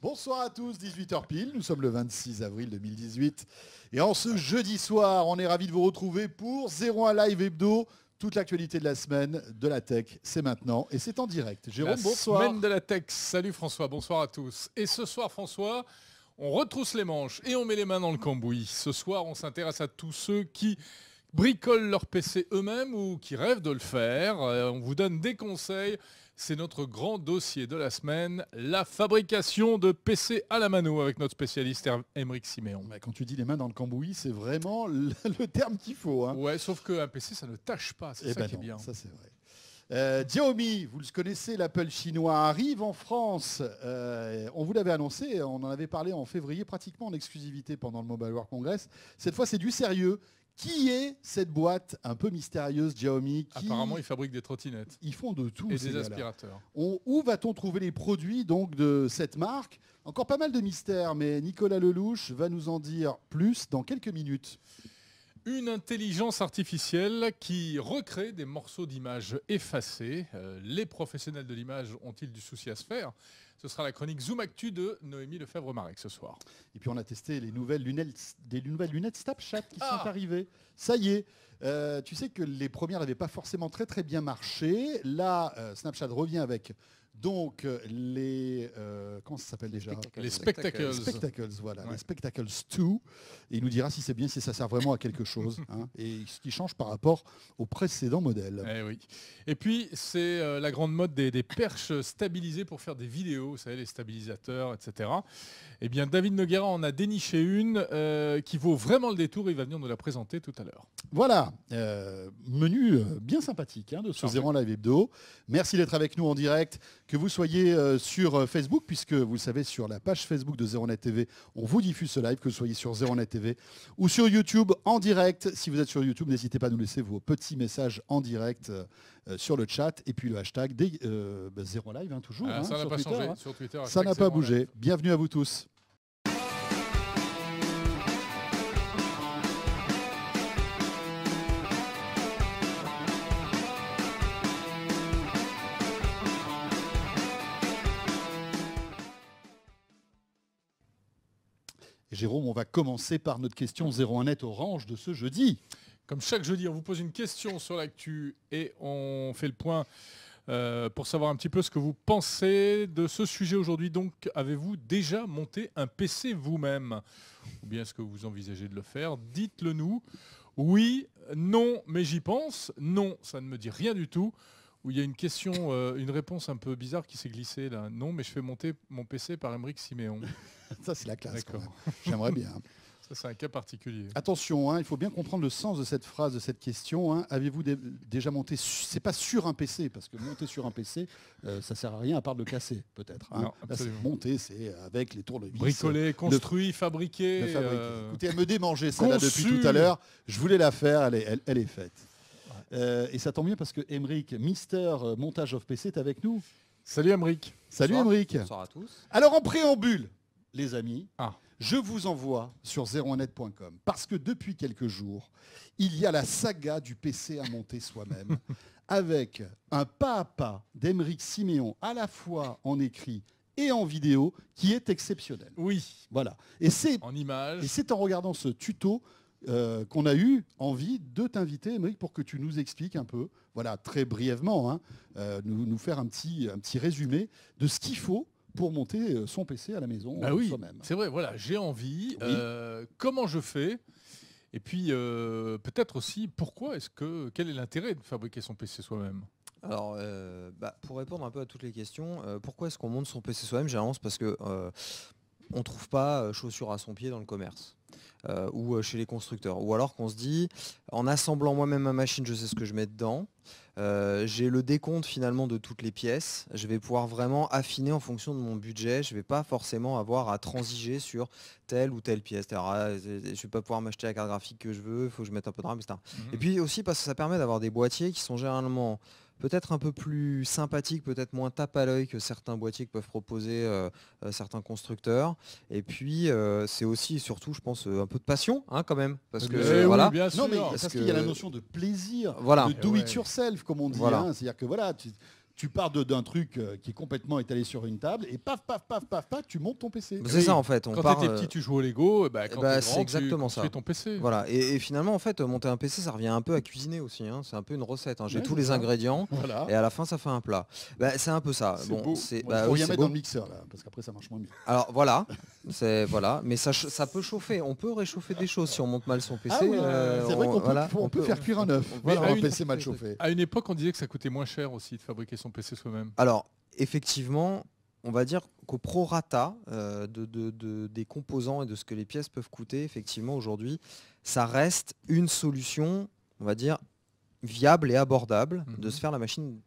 Bonsoir à tous, 18h pile, nous sommes le 26 avril 2018. Et en ce jeudi soir, on est ravis de vous retrouver pour 01 Live Hebdo. Toute l'actualité de la semaine de la tech, c'est maintenant et c'est en direct. Jérôme, La bonsoir. Semaine de la tech. Salut François, bonsoir à tous. Et ce soir, François, on retrousse les manches et on met les mains dans le cambouis. Ce soir, on s'intéresse à tous ceux qui bricolent leur PC eux-mêmes ou qui rêvent de le faire. Euh, on vous donne des conseils. C'est notre grand dossier de la semaine, la fabrication de PC à la mano avec notre spécialiste Émeric Siméon. Bah, Quand tu dis les mains dans le cambouis, c'est vraiment le, le terme qu'il faut. hein. Ouais, sauf qu'un PC, ça ne tâche pas. C'est Eh ça ben qui est non, bien. ça c'est vrai. Euh, Xiaomi, vous le connaissez, l'Apple chinois arrive en France. Euh, on vous l'avait annoncé, on en avait parlé en février, pratiquement en exclusivité pendant le Mobile World Congress. Cette fois, c'est du sérieux. Qui est cette boîte un peu mystérieuse Xiaomi qui... Apparemment, ils fabriquent des trottinettes Ils font de tout. et ces des aspirateurs. On- où va-t-on trouver les produits donc de cette marque? Encore pas mal de mystères, mais Nicolas Lelouch va nous en dire plus dans quelques minutes. Une intelligence artificielle qui recrée des morceaux d'images effacés. Euh, les professionnels de l'image ont-ils du souci à se faire? Ce sera la chronique Zoom Actu de Noémie Lefebvre-Marek ce soir. Et puis on a testé les nouvelles lunettes, des nouvelles lunettes Snapchat qui Ah. sont arrivées. Ça y est. Euh, tu sais que les premières n'avaient pas forcément très très bien marché. Là, euh, Snapchat revient avec donc euh, les euh, comment ça s'appelle déjà? Les spectacles. Les Spectacles, voilà, Ouais. les Spectacles 2. Et il nous dira si c'est bien, si ça sert vraiment à quelque chose. hein, et ce qui change par rapport au précédent modèle. Eh oui. Et puis, c'est euh, la grande mode des, des perches stabilisées pour faire des vidéos, vous savez, les stabilisateurs, etc. Eh bien, David Noguera en a déniché une euh, qui vaut vraiment le détour. Il va venir nous la présenter tout à l'heure. Voilà, euh, menu bien sympathique hein, de ce. 01 Live Hebdo. Merci d'être avec nous en direct, que vous soyez euh, sur euh, Facebook, puisque vous le savez, sur la page Facebook de 01net TV, on vous diffuse ce live, que vous soyez sur 01net TV ou sur YouTube en direct. Si vous êtes sur YouTube, n'hésitez pas à nous laisser vos petits messages en direct euh, sur le chat et puis le hashtag des, euh, bah, 0 Live, hein, toujours. Ah, hein, ça n'a pas Twitter, changé hein. sur Twitter. Ça n'a pas 01 bougé. Bienvenue à vous tous. Jérôme, on va commencer par notre question 01net Orange de ce jeudi. Comme chaque jeudi, on vous pose une question sur l'actu et on fait le point euh, pour savoir un petit peu ce que vous pensez de ce sujet aujourd'hui. Donc, avez-vous déjà monté un PC vous-même? Ou bien est-ce que vous envisagez de le faire? Dites-le nous. Oui, non, mais j'y pense. Non, ça ne me dit rien du tout. Ou il y a une question, euh, une réponse un peu bizarre qui s'est glissée là. Non, mais je fais monter mon PC par Emeric Siméon. Ça, c'est la classe. J'aimerais bien. Ça, c'est un cas particulier. Attention, hein, il faut bien comprendre le sens de cette phrase, de cette question. hein. Avez-vous dé- déjà monté C'est pas sur un PC, parce que monter sur un PC, euh, ça sert à rien à part de le casser, peut-être. hein. Monter, c'est avec les tournevis. Bricolé, construit, fabriqué. le fabriquer. euh, Écoutez, elle me démangeait celle-là depuis tout à l'heure. Je voulais la faire, elle est, elle, elle est faite. Euh, et ça tombe bien parce que Emeric, Mister euh, Montage of PC, est avec nous. Salut Emeric. Salut Bonsoir. Emeric. Bonsoir à tous. Alors en préambule, les amis, Ah. je vous envoie sur 01net.com parce que depuis quelques jours, il y a la saga du PC à monter soi-même avec un pas à pas d'Emeric Siméon à la fois en écrit et en vidéo qui est exceptionnel. Oui, Voilà. Et c'est en image. et c'est en regardant ce tuto euh, qu'on a eu envie de t'inviter, Émeric, pour que tu nous expliques un peu, voilà, très brièvement, hein, euh, nous, nous faire un petit, un petit résumé de ce qu'il faut pour monter euh, son PC à la maison Bah oui, soi-même. c'est vrai, voilà, j'ai envie. Oui. euh, comment je fais Et puis euh, peut-être aussi pourquoi est-ce que quel est l'intérêt de fabriquer son PC soi-même? Alors, euh, bah, pour répondre un peu à toutes les questions, euh, pourquoi est-ce qu'on monte son PC soi-même? Généralement, c'est parce que euh, on trouve pas chaussures à son pied dans le commerce. Euh, ou euh, chez les constructeurs. Ou alors qu'on se dit, en assemblant moi-même ma machine, je sais ce que je mets dedans. Euh, j'ai le décompte finalement de toutes les pièces. Je vais pouvoir vraiment affiner en fonction de mon budget. Je ne vais pas forcément avoir à transiger sur telle ou telle pièce. Ah, je ne vais pas pouvoir m'acheter la carte graphique que je veux, il faut que je mette un peu de RAM, etc. Mhm. Et puis aussi parce que ça permet d'avoir des boîtiers qui sont généralement peut-être un peu plus sympathiques, peut-être moins tape à l'œil que certains boîtiers que peuvent proposer euh, euh, certains constructeurs. Et puis euh, c'est aussi et surtout, je pense, un peu de passion hein, quand même. Parce que oui, voilà. bien Non, mais sûr. parce Parce qu'il y a la notion de plaisir, Voilà. de do Eh it yourself, comme on dit. Voilà. hein. C'est-à-dire que voilà, tu, tu pars de- d'un truc euh, qui est complètement étalé sur une table et paf, paf, paf, paf, paf, tu montes ton PC. C'est ça en fait. On Quand part, t'étais euh, petit, tu jouais au Lego, et bah, quand bah, grand, exactement tu ça. ton PC. Voilà. Et, et finalement, en fait, monter un PC, ça revient un peu à cuisiner aussi. hein. C'est un peu une recette. hein. J'ai Ouais, tous les ça. ingrédients. Voilà. Et à la fin, ça fait un plat. Bah, c'est un peu ça. Bon, beau. c'est bah faut oui, rien mettre beau. dans le mixeur là, parce qu'après ça marche moins bien. Alors voilà, c'est voilà, mais ça, ça peut chauffer. On peut réchauffer des choses si on monte mal son PC. Ah oui, euh, c'est vrai on- qu'on peut, voilà, on peut faire cuire un œuf. Voilà, un une- PC mal chauffé. À une époque, on disait que ça coûtait moins cher aussi de fabriquer son PC soi-même. Alors effectivement, on va dire qu'au prorata euh, de, de- de- des composants et de ce que les pièces peuvent coûter, effectivement aujourd'hui, ça reste une solution, on va dire viable et abordable de Mhm. se faire la machine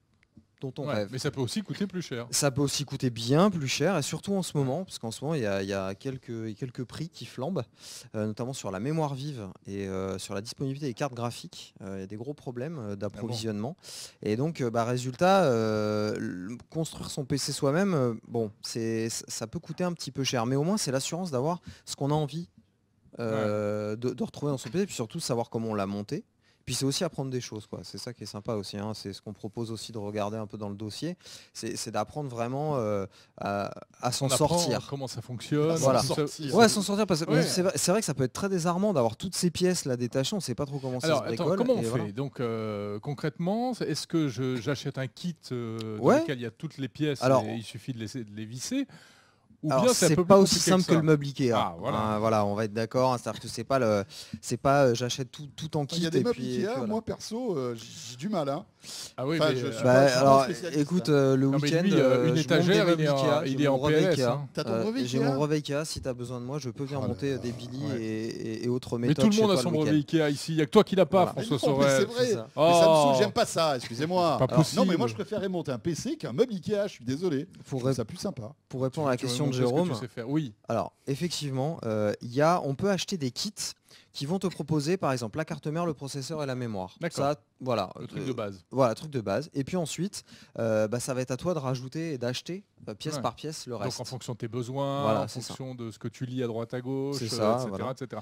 dont on Ouais, rêve. mais ça peut aussi coûter plus cher. Ça peut aussi coûter bien plus cher, et surtout en ce moment, parce qu'en ce moment, il y a, il y a quelques, quelques prix qui flambent, euh, notamment sur la mémoire vive et euh, sur la disponibilité des cartes graphiques. Euh, Il y a des gros problèmes d'approvisionnement. Et donc, bah, résultat, construire son PC soi-même, bon, ça peut coûter un petit peu cher, mais au moins, c'est l'assurance d'avoir ce qu'on a envie euh, de, de retrouver dans son PC, puis surtout savoir comment on l'a monté. Puis c'est aussi apprendre des choses, quoi. C'est ça qui est sympa aussi. hein. C'est ce qu'on propose aussi de regarder un peu dans le dossier. C'est d'apprendre vraiment euh, à, à s'en sortir. Comment ça fonctionne. Voilà. Sortir. Ouais, s'en sortir parce que Ouais. c'est vrai, que ça peut être très désarmant d'avoir toutes ces pièces là détachées. On sait pas trop comment ça se attends, comment on fait voilà. Donc, euh, concrètement, est-ce que j'achète un kit euh, dans Ouais. lequel il y a toutes les pièces Alors- et il suffit de les, de les visser? Ou Alors, bien c'est pas aussi simple que, le meuble Ikea. Ah, voilà. Hein, voilà, on va être d'accord. hein, C'est-à-dire que c'est pas le, c'est pas euh, j'achète tout, tout en kit Il y a des et meubles puis, Ikea, voilà. moi perso, euh, j'ai du mal. Hein. Ah oui, Enfin, mais, je euh, suis Bah, je alors, écoute, hein. euh, le mais week-end, une je étagère, il est en- Ikea, il j'ai est mon en PLS, Ikea. hein. T'as ton brevet J'ai mon brevet Ikea. Si tu as besoin de moi, je peux venir Oh monter des Billy ouais. et, autres mais méthodes. tout le chez monde a son brevet. Ikea ici. Il n'y a que toi qui l'as pas. Mais François mais Sorel. c'est vrai. Mais Oh. saoule, j'aime pas ça, excusez-moi. Pas Alors, possible. non, mais moi je préférais monter un PC qu'un meuble Ikea, je suis désolé. Je Pour, ça plus sympa. pour répondre à la question de que Jérôme, tu sais faire. Oui. Alors, effectivement, euh, il y a, on peut acheter des kits qui vont te proposer, par exemple, la carte mère, le processeur et la mémoire. D'accord. Ça, voilà. Le truc Euh, de base. Voilà, truc de base. Et puis ensuite, euh, bah, ça va être à toi de rajouter et d'acheter euh, pièce Ouais. par pièce le reste. Donc en fonction de tes besoins, Voilà, en ça. fonction de ce que tu lis à droite à gauche, euh, ça, etc., voilà. etc.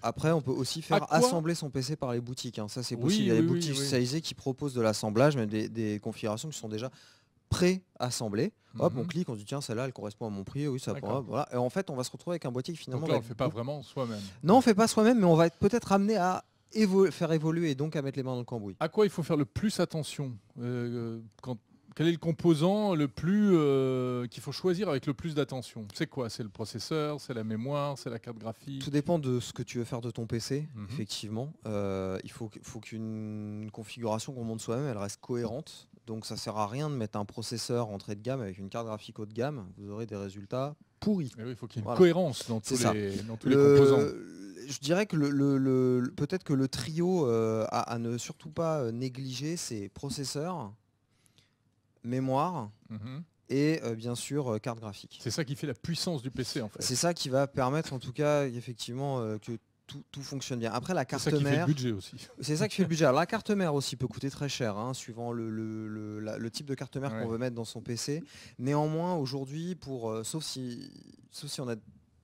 Après, on peut aussi faire assembler son PC par les boutiques. hein. Ça, c'est Oui, possible. Il y a des oui, boutiques oui. spécialisées qui proposent de l'assemblage, des, des configurations qui sont déjà pré-assemblées. Hop, Mhm. on clique, on se dit tiens, celle-là, elle correspond à mon prix. Oui, ça pourra. Voilà. Et en fait, on va se retrouver avec un boîtier qui finalement Donc là, on le fait pas vraiment soi-même. Non, on fait pas soi-même, mais on va être peut-être amené à faire évoluer et donc à mettre les mains dans le cambouis. À quoi il faut faire le plus attention Euh, quand- Quel est le composant le plus euh, qu'il faut choisir avec le plus d'attention? C'est quoi? C'est le processeur, c'est la mémoire, c'est la carte graphique? Tout dépend de ce que tu veux faire de ton PC, Mhm. effectivement. Euh, il faut qu'une configuration qu'on monte soi-même, elle reste cohérente. Donc ça sert à rien de mettre un processeur entrée de gamme avec une carte graphique haut de gamme. Vous aurez des résultats pourris. Eh oui, il faut qu'il y ait une Voilà. cohérence dans tous, les, dans tous les Le- composants. je dirais que le, peut-être que le trio euh, à, à ne surtout pas euh, négliger, c'est processeur, mémoire Mhm. et euh, bien sûr euh, carte graphique. C'est ça qui fait la puissance du PC en fait. C'est ça qui va permettre en tout cas effectivement euh, que tout, tout fonctionne bien. Après la C'est carte ça qui fait le mère, budget aussi. c'est ça qui fait le budget. Alors, la carte mère aussi peut coûter très cher, hein, suivant le, le- le- la- le type de carte mère Ouais. qu'on veut mettre dans son PC. Néanmoins, aujourd'hui, pour euh, sauf si sauf si on n'a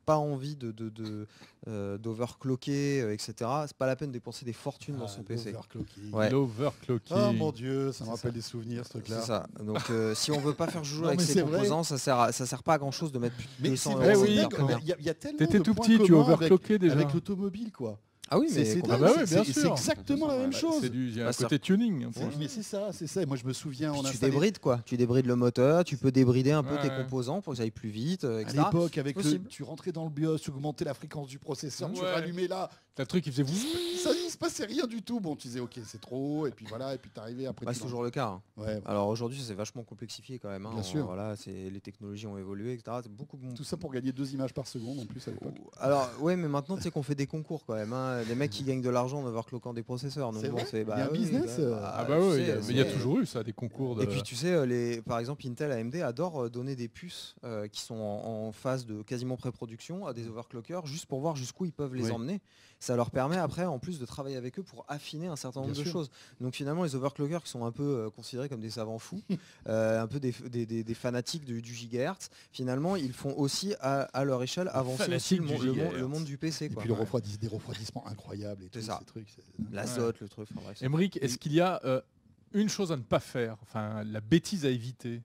pas envie de, de- de, euh, d'overclocker, euh, etc. C'est pas la peine de dépenser des fortunes dans Ah, son PC. l'overclocking. Ouais. L'overclocking. Oh mon dieu, ça me C'est rappelle ça. des souvenirs ce C'est truc-là. ça. Donc euh, si on veut pas faire joujou Non, avec ces c'est vrai. composants, ça sert à- ça sert pas à grand chose de mettre plus de Mais 200 c'est euros oui, c'est y, y a tellement T'étais de tout points petit, tu overclockais déjà. avec l'automobile quoi. Ah oui, mais c'est bah ouais, c'est- exactement la même Bah, chose. c'est du- Il y a Bah, un ça- côté tuning. Mais c'est ça, c'est ça. Et moi je me souviens, on tu débrides quoi, tu débrides le moteur, tu peux débrider un peu Ouais, tes composants pour que ça aille plus vite, euh, à l'époque avec le, tu rentrais dans le BIOS, tu augmentais la fréquence du processeur, tu rallumais là, T'as le truc qui faisait vous. ça il se passait rien du tout. Bon, tu disais ok c'est trop, et puis voilà, et puis t'arrivais après. Bah, c'est toujours le cas. hein. Ouais, Alors aujourd'hui, ça s'est vachement complexifié quand même. hein. Bien sûr. Voilà, c'est les technologies ont évolué, etc. C'est beaucoup. Tout ça pour gagner deux images par seconde en plus à l'époque. Alors ouais, mais maintenant tu sais qu'on fait des concours quand même. hein. Les mecs qui gagnent de l'argent en overclockant des processeurs. Donc C'est bon, vrai c'est Il y a un oui, business, bah, euh, bah, Ah bah tu oui, sais, mais il y a c'est- toujours eu ça, des concours de. Et puis tu sais, euh, les, par exemple Intel, AMD adorent euh, donner des puces euh, qui sont en, en phase de quasiment pré-production à des overclockers juste pour voir jusqu'où ils peuvent les Oui. emmener. Ça leur permet après en plus de travailler avec eux pour affiner un certain nombre Bien de sûr. choses. Donc finalement les overclockers qui sont un peu euh, considérés comme des savants fous, euh, un peu des, des- des- des fanatiques du, du gigahertz, finalement ils font aussi à, à leur échelle avancer aussi le, monde du PC. Et quoi. puis le refroidis, des refroidissements incroyables et tout, ça. ces trucs. c'est- L'azote, le truc, enfin Émeric, est-ce qu'il y a euh, une chose à ne pas faire, enfin la bêtise à éviter?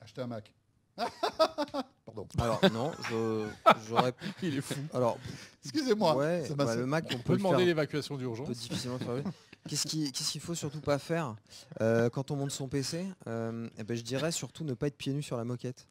Acheter un Mac. Pardon. Alors non, je- j'aurais. Il est fou. Alors Excusez-moi. ouais, ça m'a- bah, le Mac, on On peut peut le demander faire. l'évacuation peut d'urgence. difficilement faire. Qu'est-ce qui- qu'est-ce qu'il faut surtout pas faire euh, quand on monte son PC Euh, eh ben, Je dirais surtout ne pas être pieds nus sur la moquette.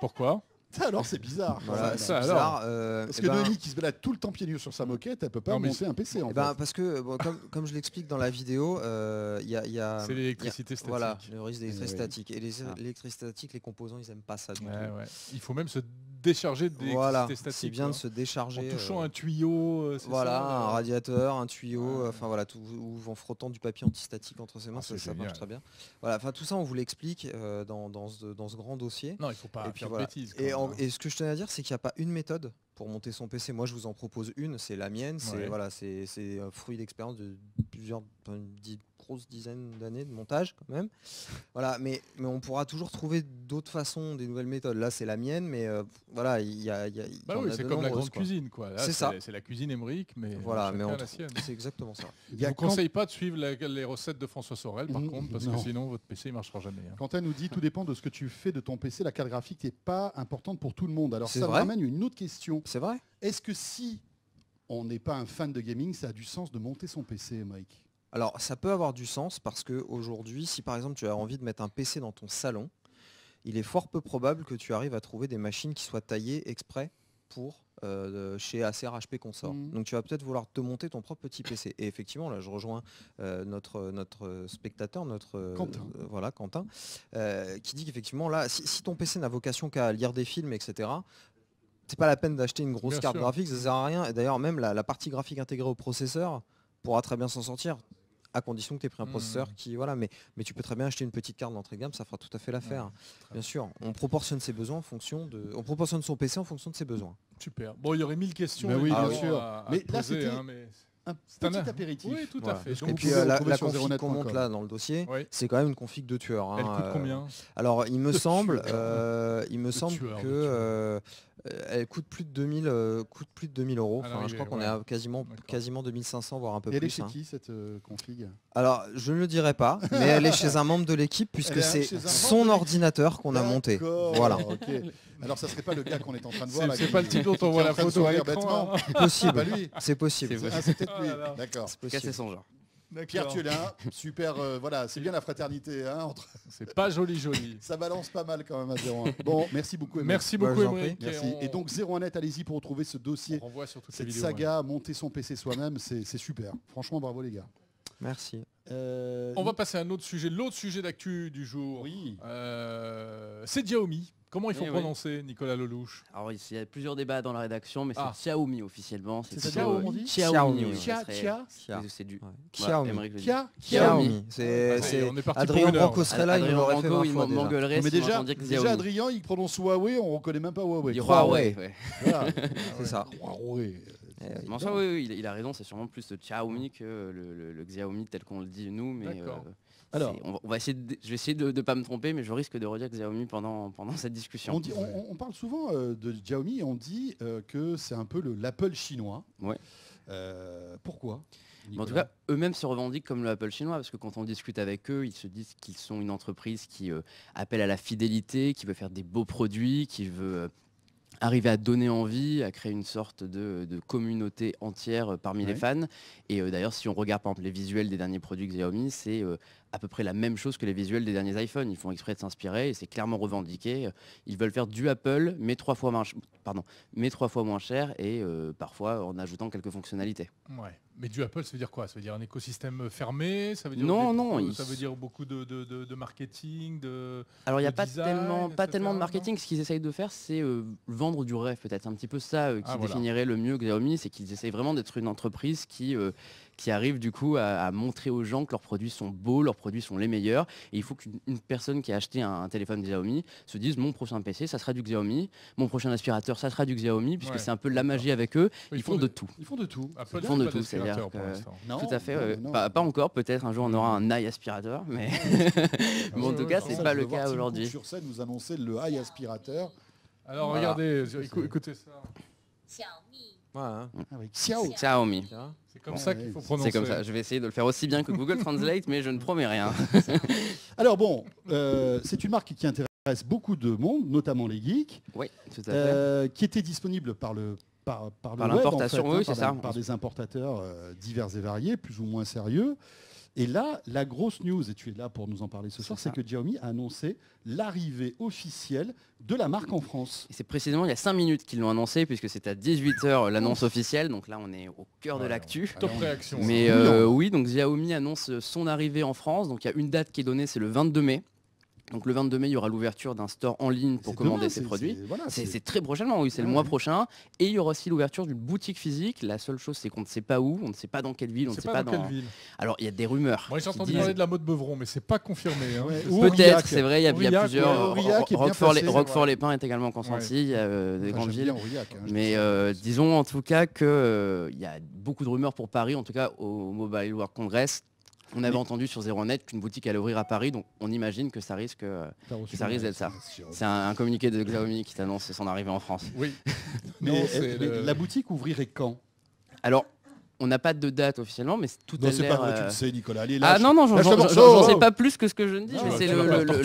Pourquoi? Ça alors c'est bizarre. Voilà, c'est bizarre. euh, Parce eh que ben, Noémie qui se balade tout le temps pieds nus sur sa moquette, elle peut pas Non, monter un PC en eh fait. ben, parce que bon, comme, comme je l'explique dans la vidéo, euh, il y a, il y a- C'est l'électricité statique. voilà, le risque d'électricité Eh oui. statique. Et les Ah. l'électricité statique, les composants, ils aiment pas ça du Ouais, tout. ouais. Il faut même se décharger de Voilà, statique. c'est bien de quoi. se décharger. En touchant euh, un tuyau. euh, Voilà, ça, un euh, radiateur, un tuyau, enfin voilà, tout, ou en frottant du papier antistatique entre ses mains, Ah, ça, marche très bien. Voilà, enfin tout ça, on vous l'explique euh, dans, dans ce, dans ce grand dossier. Non, il faut pas Et puis faire voilà. de bêtises. Et, en- hein. et ce que je tenais à dire, c'est qu'il n'y a pas une méthode pour monter son PC. Moi, je vous en propose une, c'est la mienne. C'est Ouais. voilà, c'est fruit d'expérience de plusieurs, une grosse dizaine d'années de montage quand même. Voilà, mais, mais on pourra toujours trouver d'autres façons, des nouvelles méthodes. Là, c'est la mienne, mais euh, voilà, il y a, il y a- il y Bah oui, a c'est comme la grande quoi. cuisine, quoi. Là, C'est ça. C'est la cuisine émerique, mais Voilà, mais on a la sienne. c'est exactement ça. Il y Je a vous conseille pas de suivre la- les recettes de François Sorel, par Mm, contre, parce non. que sinon votre PC il marchera jamais. hein. Quentin nous dit tout dépend de ce que tu fais de ton PC. La carte graphique n'est pas importante pour tout le monde. Alors ça me ramène une autre question. C'est vrai Est-ce que si on n'est pas un fan de gaming, ça a du sens de monter son PC, Mike? Alors, ça peut avoir du sens parce que aujourd'hui, si par exemple tu as envie de mettre un PC dans ton salon, il est fort peu probable que tu arrives à trouver des machines qui soient taillées exprès pour euh, chez Acer HP Consort. Mhm. Donc tu vas peut-être vouloir te monter ton propre petit PC. Et effectivement, là, je rejoins euh, notre, notre spectateur, notre euh, Quentin. euh, voilà Quentin, qui dit qu'effectivement là, si, si ton PC n'a vocation qu'à lire des films, etc. C'est pas la peine d'acheter une grosse Bien carte sûr. graphique, ça sert à rien. Et d'ailleurs, même la, la partie graphique intégrée au processeur pourra très bien s'en sortir, à condition que tu aies pris un Mhm. processeur qui. Voilà, mais, mais tu peux très bien acheter une petite carte d'entrée de gamme, ça fera tout à fait l'affaire. bien sûr, on proportionne ses besoins en fonction de. On proportionne son PC en fonction de ses besoins. Super. Bon, il y aurait mille questions. Bah oui, bien sûr. à- à Mais là, poser, c'était hein, mais- Un C'est un- petit apéritif. Oui, tout Voilà. à fait. Et puis euh, la, la config qu'on 0net.com. monte là dans le dossier, Oui. c'est quand même une config de tueur. hein, Elle coûte euh, combien? Alors il me De semble, euh, il me De semble tueur, que euh, elle coûte plus de 2000, euh, coûte plus de 2000 euros. À Enfin, je crois qu'on ouais. est à quasiment, quasiment 2500 voire un peu Et elle est plus. chez hein. qui cette euh, config? Alors je ne le dirai pas, mais elle est chez un membre de l'équipe puisque est c'est son ordinateur qu'on a monté. Voilà. Alors ça serait pas le gars qu'on est en train de voir C'est là, c'est qui- pas le type dont on voit la photo. C'est C'est possible. C'est possible. Ah là là. D'accord. Casser son genre. Pierre Thiolin, super. euh, voilà, c'est bien la fraternité. hein, entre... C'est pas joli, joli. Ça balance pas mal quand même à 0 Bon, merci beaucoup. Merci Bah, beaucoup, on- Et donc 01net, allez-y pour retrouver ce dossier, on renvoie sur toutes ces cette vidéos. saga, monter son PC soi-même, c'est super. Franchement, bravo les gars. Merci. Euh. On va passer à un autre sujet, l'autre sujet d'actu du jour. Oui. Euh, c'est Xiaomi. Comment il faut Eh oui. prononcer, Nicolas Lelouch Alors il y a plusieurs débats dans la rédaction, mais Ah. c'est Xiaomi officiellement. C'est Xiaomi, on dit Xiaomi. c'est- du. Xiaomi. Xiaomi. C'est Ah, c'est- on est parti Adrien pour une heure. Branco serait là, il l'aurait fait Branco, 20 il fois m'en- déjà. m'engueulerait mais déjà, déjà. Adrien, il prononce Huawei, on reconnaît même pas Huawei. Huawei. Voilà. C'est ça. Huawei. Eh oui. Il, il a raison, c'est sûrement plus le Xiaomi que le, le- le Xiaomi tel qu'on le dit nous. Mais euh, Alors. on va, on va essayer de, je vais essayer de ne pas me tromper, mais je risque de redire Xiaomi pendant, pendant cette discussion. On, dit- on- on parle souvent euh, de Xiaomi et on dit euh, que c'est un peu le- l'Apple chinois. Ouais. Euh, pourquoi en tout cas, eux-mêmes se revendiquent comme le Apple chinois, parce que quand on discute avec eux, ils se disent qu'ils sont une entreprise qui euh, appelle à la fidélité, qui veut faire des beaux produits, qui veut euh, arriver à donner envie, à créer une sorte de, de communauté entière euh, parmi Ouais. les fans. Et euh, d'ailleurs, si on regarde par exemple les visuels des derniers produits Xiaomi, c'est euh, à peu près la même chose que les visuels des derniers iPhones. Ils font exprès de s'inspirer et c'est clairement revendiqué. Ils veulent faire du Apple, mais trois fois moins, ch- pardon, mais trois fois moins cher et euh, parfois en ajoutant quelques fonctionnalités. Ouais. Mais du Apple, ça veut dire quoi? Ça veut dire un écosystème fermé? Ça veut dire Non, non, euh, il- Ça veut dire beaucoup de, de- de- de marketing, de. Alors il n'y a pas design, tellement, pas tellement de marketing. Ce qu'ils essayent de faire, c'est euh, vendre du rêve peut-être. Un petit peu ça euh, qui Ah, voilà. définirait le mieux Xiaomi, c'est qu'ils essayent vraiment d'être une entreprise qui, euh, qui arrive du coup à, à montrer aux gens que leurs produits sont beaux, leurs produits sont les meilleurs. Et il faut qu'une une personne qui a acheté un, un téléphone Xiaomi se dise mon prochain PC, ça sera du Xiaomi, mon prochain aspirateur, ça sera du Xiaomi, puisque Ouais, c'est un peu la magie avec eux. Oui, Ils font de tout. Ils font de tout. Apple Ils font de tout, c'est-à-dire Tout à fait. Pas, pas encore, peut-être un jour on aura un eye aspirateur, mais, mais en tout cas, ça, c'est Ça, pas le cas aujourd'hui. Sur scène, nous annoncer le high aspirateur. Alors Voilà. regardez, écou- écoutez ça. 小蜜 Ouais, hein. Ah oui, Xiao. Xiaomi. Tiens. C'est comme ça qu'il faut prononcer. C'est comme ça. Je vais essayer de le faire aussi bien que Google Translate, mais je ne promets rien. Alors bon, euh, c'est une marque qui intéresse beaucoup de monde, notamment les geeks, Oui, tout à fait. euh, qui était disponible par le par, par web, en l'importation, fait, oui, hein, c'est par, ça. par des importateurs euh, divers et variés, plus ou moins sérieux. Et là, la grosse news, et tu es là pour nous en parler ce soir, C'est que Xiaomi a annoncé l'arrivée officielle de la marque en France. Et c'est précisément il y a 5 minutes qu'ils l'ont annoncé, puisque c'est à 18h l'annonce officielle. Donc là, on est au cœur de l'actu. Top réaction. Mais bouillant. euh, oui, donc Xiaomi annonce son arrivée en France. Donc il y a une date qui est donnée, c'est le 22 mai. Donc le 22 mai, il y aura l'ouverture d'un store en ligne pour commander c'est- produits. c'est- voilà, très prochainement, oui, c'est le mois ouais. prochain. Et il y aura aussi l'ouverture d'une boutique physique. La seule chose, c'est qu'on ne sait pas où, on ne sait pas dans quelle ville, on ne sait pas, dans dans. quelle ville Alors il y a des rumeurs. Moi j'ai entendu disent- parler de la mode Beuvron, mais c'est pas confirmé. hein. Ouais. Peut-être, c'est vrai, il y a, y a plusieurs. Roquefort-les-Pins est également consenti, il y a, euh, des grandes villes. hein, Mais euh, disons en tout cas qu'il y a beaucoup de rumeurs pour Paris, en tout cas au Mobile World Congress. On avait Mais- entendu sur Zeronet qu'une boutique allait ouvrir à Paris, donc on imagine que ça risque. euh, ça risque d'être ça. C'est un, un communiqué de Xiaomi qui t'annonce son arrivée en France. Oui. Mais, Non, elle- c'est mais le- la boutique ouvrirait quand? Alors, on n'a pas de date officiellement, mais tout Non, a c'est pas vrai, tu euh, le sais, Nicolas. Allez, Ah non, non, j'en sais pas plus que ce que je ne dis, Ah, mais bah, c'est tu le,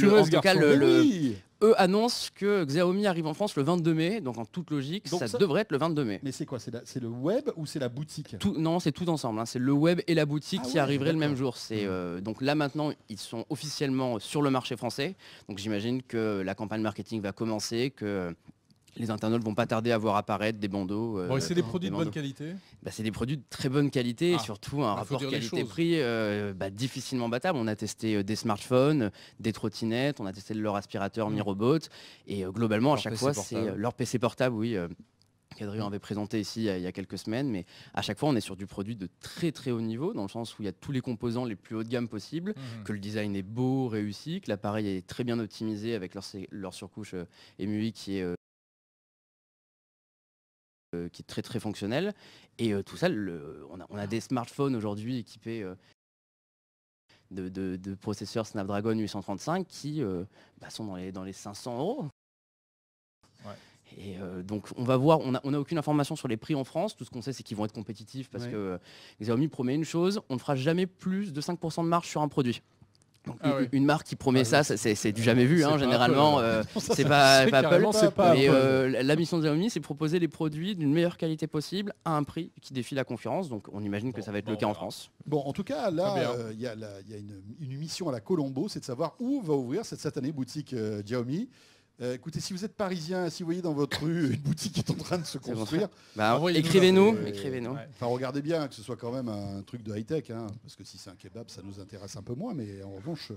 le- en tout cas le. Eux annoncent que Xiaomi arrive en France le 22 mai, donc en toute logique, Donc ça, ça- devrait être le 22 mai. Mais c'est quoi C'est le web ou c'est la boutique? Tout, non, c'est tout ensemble. hein. C'est le web et la boutique Ah qui ouais, arriveraient le même jour. C'est euh, donc là maintenant, ils sont officiellement sur le marché français. Donc j'imagine que la campagne marketing va commencer, que les internautes vont pas tarder à voir apparaître des bandeaux. euh, Bon, c'est des produits de bonne qualité. Bah, c'est des produits de très bonne qualité et Ah, surtout un bah, rapport qualité-prix euh, bah, difficilement battable. On a testé euh, des smartphones, des trottinettes, on a testé leur aspirateur Mm. MiRobot et globalement à chaque PC fois c'est leur PC portable, oui. qu'Adrien avait présenté ici il y, a, quelques semaines, mais à chaque fois on est sur du produit de très très haut niveau, dans le sens où il y a tous les composants les plus haut de gamme possibles, Mhm. que le design est beau, réussi, que l'appareil est très bien optimisé avec leur, leur surcouche euh, qui est, euh, qui est très très fonctionnelle. Et euh, tout ça, le- on, a, on a des smartphones aujourd'hui équipés euh, de, de- de processeurs Snapdragon 835 qui euh, bah, sont dans les, dans les 500 euros. Ouais. Et euh, donc on va voir, on n'a on a aucune information sur les prix en France, tout ce qu'on sait c'est qu'ils vont être compétitifs parce Ouais. que euh, Xiaomi promet une chose, on ne fera jamais plus de 5% de marge sur un produit. Donc, Ah une, ouais. une marque qui promet Ah ça, c'est- du jamais vu, C'est hein, pas généralement. Euh, Ça, c'est pas, c'est pas Apple. carrément, c'est pas Mais Apple. euh, la mission de Xiaomi, c'est proposer les produits d'une meilleure qualité possible à un prix qui défie la concurrence. Donc on imagine que Bon, ça va être bon, le cas en. France. Bon, en tout cas, là, euh, il y a, la- il y a une, une mission à la Colombo, c'est de savoir où va ouvrir cette satanée boutique euh, Xiaomi. Euh, écoutez, si vous êtes parisien, si vous voyez dans votre rue une boutique qui est en train de se construire, Bah, écrivez-nous. Ouais. enfin, regardez bien que ce soit quand même un truc de high-tech, hein, parce que si c'est un kebab, ça nous intéresse un peu moins, mais en revanche, euh,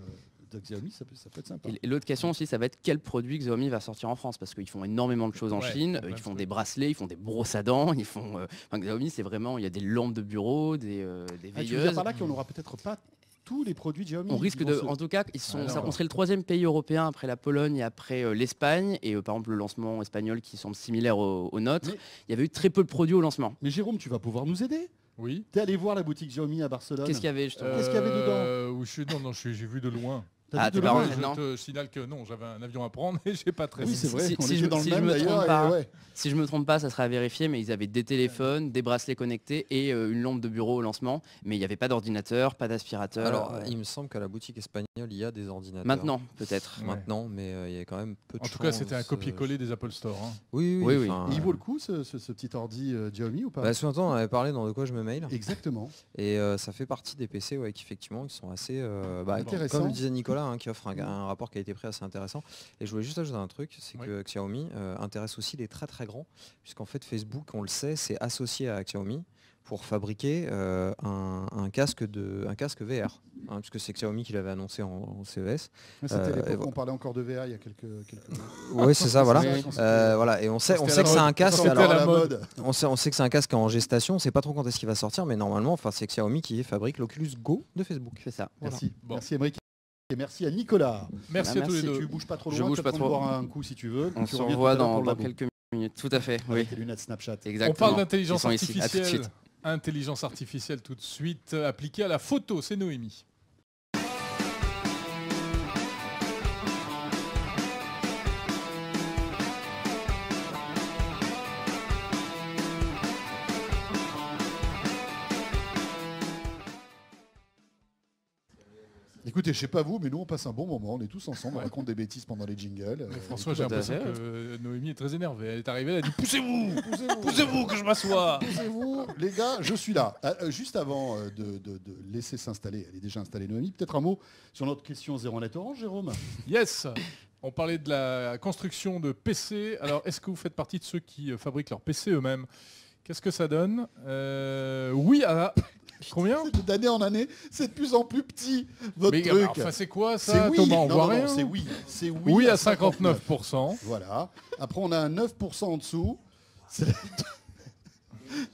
de Xiaomi, ça peut, ça peut être sympa. Et l'autre question aussi, ça va être quel produit Xiaomi va sortir en France? Parce qu'ils font énormément de choses en Ouais, Chine. Ils font des bracelets, ils font des brosses à dents, ils font. euh, enfin, Xiaomi, c'est vraiment, il y a des lampes de bureau, des, euh, des Ah, tu veux dire veilleuses. par là qu'on n'aura peut-être pas tous les produits Xiaomi On risque de, se- en tout cas, ils sont, ça- on serait le troisième pays européen après la Pologne et après euh, l'Espagne. Et euh, par exemple, le lancement espagnol qui semble similaire au, au nôtre, Mais- il y avait eu très peu de produits au lancement. Mais Jérôme, tu vas pouvoir nous aider Oui. T'es allé voir la boutique Xiaomi à Barcelone Qu'est-ce qu'il y avait justement Qu'est-ce qu'il y avait dedans Euh, où je suis, non, non, j'ai vu de loin. Ah, t'es pas rentré je te signale que non, j'avais un avion à prendre et j'ai pas très Oui, c'est vrai, Si- je- dans le si je même me d'ailleurs. trompe pas, ouais. Si je me trompe pas, ça sera à vérifier, mais ils avaient des téléphones, des bracelets connectés et euh, une lampe de bureau au lancement. Mais il n'y avait pas d'ordinateur, pas d'aspirateur. Alors, euh, il me semble qu'à la boutique espagnole, il y a des ordinateurs. maintenant, peut-être. Ouais. Maintenant, mais euh, il y a quand même peu de En tout cas, c'était un euh, copier-coller des Apple Store. hein. Oui, oui, Oui, il vaut le coup ce, ce- ce petit ordi euh, Xiaomi ou pas? Bah, matin, on avait parlé dans De quoi je me mail. Exactement. Et ça fait partie des PC ouais, qui effectivement qui sont assez bah, Intéressant. comme le disait Nicolas hein, qui offre un, un rapport qui a été pris assez intéressant et je voulais juste ajouter un truc c'est Oui. que Xiaomi euh, intéresse aussi les très très grands puisqu'en fait Facebook on le sait c'est associé à Xiaomi pour fabriquer euh, un, un casque de un casque VR hein, puisque c'est Xiaomi qui l'avait annoncé en, en CES C'était Euh, l'époque voilà. on parlait encore de VR il y a quelques, quelques mois. oui c'est ça voilà Oui. Euh, voilà et on sait on sait que c'est mode. un casque Alors, la mode. on sait, on sait que c'est un casque en gestation on sait pas trop quand est-ce qu'il va sortir mais normalement enfin c'est Xiaomi qui fabrique l'Oculus Go de Facebook C'est ça. Merci. Bon. Merci Émeric. Et merci à Nicolas. Merci Bah, à tous les merci. deux. Tu bouges pas trop Je loin, bouge tu pas trop. boire un coup si tu veux. On Tu se revoit dans, quelques minutes. Tout à fait. Oui. Avec tes lunettes Snapchat. Exactement. On parle d'intelligence ici. À tout de artificielle. suite. Intelligence artificielle tout de suite appliquée à la photo. C'est Noémie. Écoutez, je sais pas vous, mais nous on passe un bon moment, on est tous ensemble, on raconte des bêtises pendant les jingles. Mais euh, François, j'ai l'impression que Noémie est très énervée. Elle est arrivée, elle a dit poussez-vous, Poussez-vous, poussez-vous que je m'assois. Poussez-vous, les gars, je suis là. Euh, euh, juste avant de, de- de laisser s'installer, elle est déjà installée Noémie, peut-être un mot sur notre question 0 net orange, Jérôme? Yes. On parlait de la construction de PC. Alors, est-ce que vous faites partie de ceux qui fabriquent leurs PC eux-mêmes? Qu'est-ce que ça donne? Euh, Oui, à combien D'année en année, c'est de plus en plus petit, votre Mais truc. enfin, c'est quoi c'est ça, oui. Thomas On Non, voit non, rien. c'est oui. C'est oui, Oui, à 59%. Voilà. Après, on a un 9% en dessous.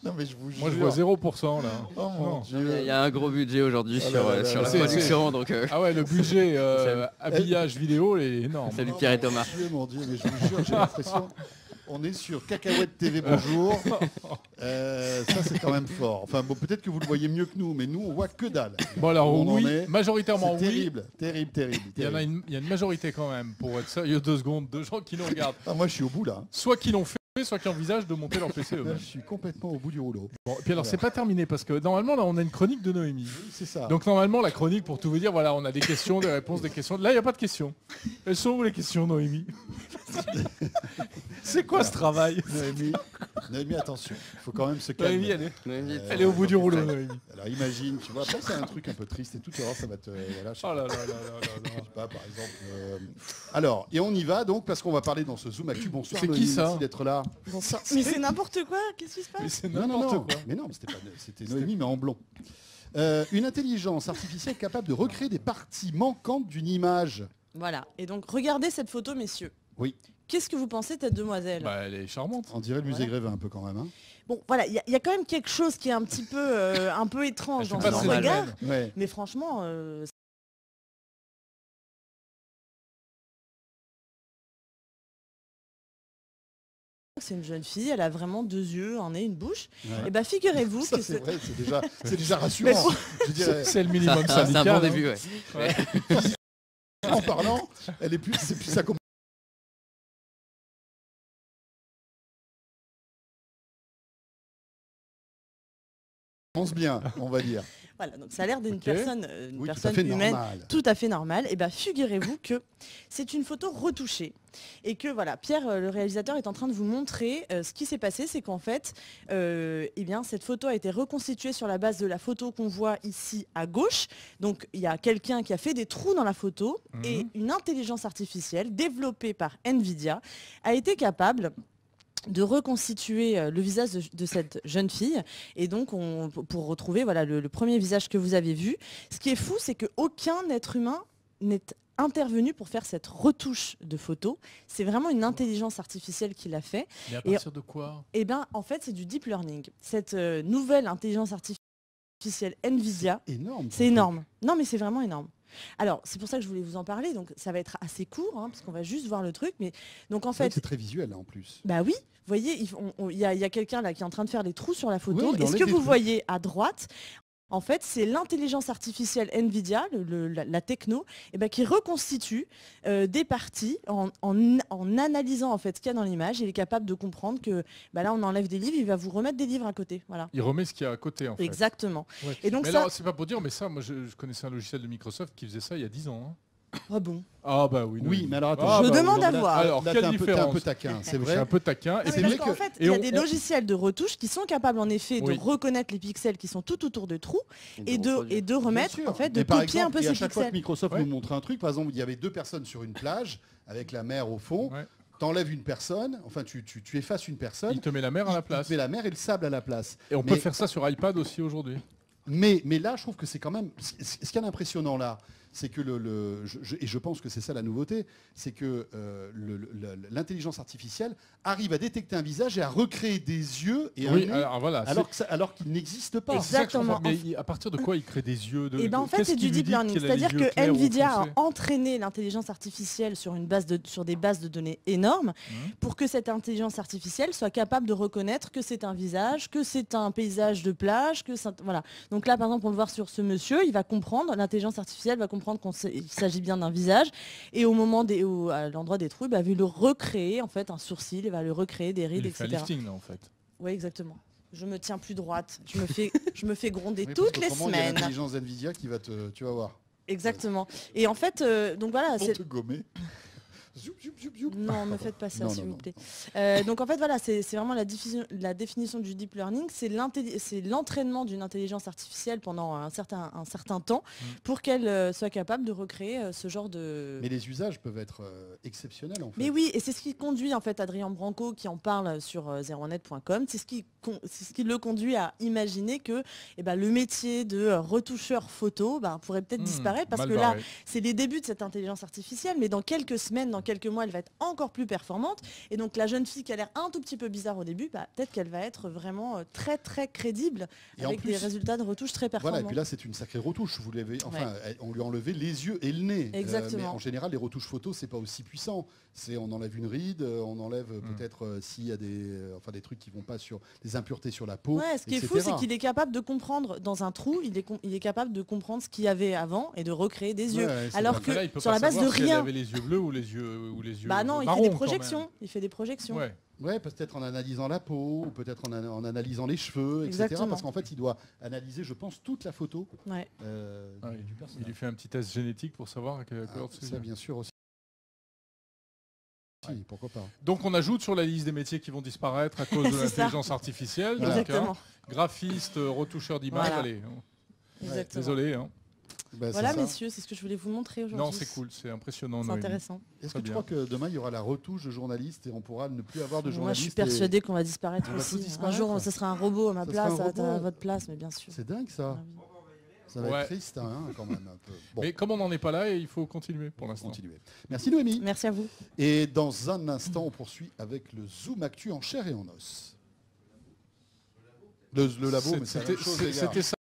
Non, mais je vous Moi, je jure. vois 0% là. Oh, Non. Dieu. Il y a- un gros budget aujourd'hui Ah sur, là là euh, là sur là la production, donc euh, Ah ouais, le budget euh, habillage vidéo, est énorme. salut Pierre et Thomas. Mon Dieu, mon Dieu, mais je vous jure, j'ai l'impression. On est sur Cacahuète TV, bonjour. Euh, ça, c'est quand même fort. Enfin, bon, peut-être que vous le voyez mieux que nous, mais nous, on voit que dalle. Bon alors On en est- majoritairement oui. terrible, terrible, terrible. Il y en a terrible. une, il y a une majorité quand même, pour être sérieux deux secondes, de gens qui nous regardent. Ah, moi, je suis au bout là. Soit qui l'ont fait, soit qui envisagent de monter leur PC Là, eux-mêmes. je suis complètement au bout du rouleau. Bon, et puis alors c'est pas terminé parce que normalement là on a une chronique de Noémie. Oui, c'est ça. Donc normalement la chronique pour tout vous dire voilà on a des questions, des réponses, des questions. Là il n'y a pas de questions. Elles sont où les questions Noémie? C'est quoi ce travail? Noémie, Noémie, attention, il faut quand même se calmer. Noémie elle est, Euh, elle est au bout du rouleau Noémie. Alors imagine, tu vois, après c'est un truc un peu triste et tout, tu ça va te... Voilà, je sais Oh là là là là là je là. sais pas, par exemple... euh, Alors, et on y va donc, parce qu'on va parler dans ce Zoom Actu. Bonsoir C'est qui, Noémie, ça? merci d'être là. Bonsoir. Mais c'est n'importe quoi, qu'est-ce qui se Mais passe c'est Non, non, n'importe non, quoi. mais non, mais c'était pas- c'était Noémie, mais en blond. Euh, une intelligence artificielle capable de recréer des parties manquantes d'une image. Voilà. Et donc, regardez cette photo, messieurs. Oui. Qu'est-ce que vous pensez de cette demoiselle? Bah elle est charmante. On dirait le musée Voilà. Grévin un peu quand même. Hein. Bon, voilà, il y, a- il y a quand même quelque chose qui est un petit peu, euh, un peu étrange dans son regard. Ouais. Mais franchement, euh, c'est une jeune fille, elle a vraiment deux yeux, un nez, une bouche. ouais. Et ben figurez-vous Ça que c'est c'est... vrai, c'est déjà, rassurant. C'est le minimum C'est un syndical. bon hein. début, ouais. Ouais. en parlant, elle est plus, c'est plus ça commence bien, on va dire. Voilà, donc ça a l'air d'une personne, euh, une Oui, personne humaine normal. tout à fait normal. Et bien figurez-vous que c'est une photo retouchée et que voilà, Pierre, euh, le réalisateur, est en train de vous montrer euh, ce qui s'est passé, c'est qu'en fait, euh, eh bien, cette photo a été reconstituée sur la base de la photo qu'on voit ici à gauche. Donc il y a quelqu'un qui a fait des trous dans la photo et Mhm. une intelligence artificielle développée par Nvidia a été capable de reconstituer euh, le visage de, de cette jeune fille et donc on, pour retrouver voilà le, le premier visage que vous avez vu. Ce qui est fou, c'est qu'aucun être humain n'est intervenu pour faire cette retouche de photo. C'est vraiment une intelligence artificielle qui l'a fait. Mais à Et- partir de quoi? Et bien en fait c'est du deep learning. Cette euh, nouvelle intelligence artificielle Nvidia, Énorme. c'est énorme. Non mais c'est vraiment énorme. Alors c'est pour ça que je voulais vous en parler. Donc ça va être assez court hein, parce qu'on va juste voir le truc. Mais donc en fait, c'est très visuel là en plus. bah oui, vous voyez, il on- on- il y a, il y a quelqu'un là qui est en train de faire des trous sur la photo. il Et ce enlève que vous voyez à droite, en fait, c'est l'intelligence artificielle Nvidia, le- le- la, la techno, eh ben, qui reconstitue euh, des parties en, en- en analysant en fait ce qu'il y a dans l'image. Il est capable de comprendre que bah là, on enlève des livres, il va vous remettre des livres à côté. Voilà. Il remet ce qu'il y a à côté en fait. Exactement. Ouais. Et donc mais ça, alors, c'est pas pour dire, mais ça, moi, je, je connaissais un logiciel de Microsoft qui faisait ça il y a 10 ans. hein. Ah bon? Ah bah oui. Oui, mais alors attends. Ah, Je bah demande à là- voir. Alors, Là, quelle t'es un, peu, t'es un différence peu taquin, c'est Je suis vrai. un peu taquin. Et c'est vrai qu'en fait, il y a on- des on- logiciels de retouche qui sont capables en effet Oui. de reconnaître les pixels qui sont tout autour de trous et de, et de remettre, en fait, de Mais un peu ces à chaque fois que pixels. Microsoft Ouais. nous montre un truc, par exemple, il y avait deux personnes sur une plage avec la mer au fond. Ouais. T'enlèves une personne, enfin tu, tu, tu effaces une personne. Il te met la mer à la il te place. met la mer et le sable à la place. Et on Mais- peut faire ça sur iPad aussi aujourd'hui. Mais, mais là, je trouve que c'est quand même. Ce ce qu'il y a d'impressionnant là, c'est que le. le- je- je- et je pense que c'est ça la nouveauté, c'est que euh, l'intelligence artificielle arrive à détecter un visage et à recréer des yeux et Oui, un nez, alors voilà. alors que ça- alors qu'il n'existe pas. Exactement. Mais à partir de quoi il crée des yeux de, Et ben en fait c'est du deep learning, c'est-à-dire que Nvidia a entraîné l'intelligence artificielle sur, une base de, sur des bases de données énormes Mhm. pour que cette intelligence artificielle soit capable de reconnaître que c'est un visage, que c'est un paysage de plage, que voilà. Donc là par exemple on le voit sur ce monsieur, il va comprendre, l'intelligence artificielle va comprendre qu'il s'agit bien d'un visage et au moment des, au- à l'endroit des trous, il va le recréer en fait un sourcil, il va le recréer des Il rides, lui fait un etc. lifting là en fait. Oui exactement. Je me tiens plus droite, je me fais, je me fais gronder Oui, toutes les qu'autrement, il y a semaines. l'intelligence Nvidia qui va te. Tu vas voir. Exactement. Et en fait, euh, donc voilà, Pour c'est te gommer. Zoup, zoup, zoup, zoup. Non, ne faites pas ça, s'il vous plaît. Euh, donc en fait, voilà, c'est vraiment la, définition du deep learning, c'est l'entraînement d'une intelligence artificielle pendant un certain, un certain temps Mm. pour qu'elle euh, soit capable de recréer euh, ce genre de... Mais les usages peuvent être exceptionnels en fait. Mais oui, et c'est ce qui conduit en fait Adrien Branco qui en parle sur euh, zeronet.com, c'est ce qui ce le conduit à imaginer que eh ben, le métier de retoucheur photo bah, pourrait peut-être Hmm, disparaître parce mal que là, c'est les débuts de cette intelligence artificielle, mais dans quelques semaines, dans quelques mois, elle va être encore plus performante. Et donc la jeune fille qui a l'air un tout petit peu bizarre au début, bah, peut-être qu'elle va être vraiment euh, très très crédible Et avec plus- des résultats de retouche très performants. Voilà, et puis là c'est une sacrée retouche. Vous l'avez, enfin, on lui a enlevé les yeux et le nez. Euh, Exactement. mais en général, les retouches photos, c'est pas aussi puissant. C'est on enlève une ride, euh, on enlève Mm. peut-être euh, s'il y a des, euh, enfin des trucs qui vont pas sur des impuretés sur la peau. Ouais, ce qui est fou, c'est qu'il est capable de comprendre dans un trou, il est, il est capable de comprendre ce qu'il y avait avant et de recréer des yeux. ouais, Alors que là, sur la base de savoir si elle rien. avait les yeux bleus ou les yeux ou les yeux Bah non, il fait des projections. Il fait des projections. Ouais. Ouais, peut-être en analysant la peau, ou peut-être en, ana- en analysant les cheveux, etc. Exactement. Parce qu'en fait, il doit analyser, je pense, toute la photo Ouais. euh, Ah du- Il lui fait un petit test génétique pour savoir à quelle Ah, couleur de ses ça, bien sûr aussi. Si, pourquoi pas. Donc on ajoute sur la liste des métiers qui vont disparaître à cause de l'intelligence artificielle. donc, Exactement. hein, graphiste, euh, retoucheur d'image, Voilà. allez. hein. Exactement. Désolé. hein. Bah, Voilà, messieurs, c'est ce que je voulais vous montrer aujourd'hui. Non, c'est cool, c'est impressionnant. C'est intéressant. Est-ce que tu bien. crois que demain, il y aura la retouche de journaliste et on pourra ne plus avoir de Moi, je suis et- persuadée qu'on va disparaître On va tous aussi. Un jour, ce sera un robot à ma Ça place, à, votre place, mais bien sûr. C'est dingue ça. Ah. Ça va Ouais. être triste hein, quand même un peu. Bon, Mais comme on n'en est pas là, il faut continuer pour l'instant. Merci Noémie. Merci à vous. Et dans un instant, on poursuit avec le Zoom Actu en chair et en os. Le, le labo, mais c'est c'était ça.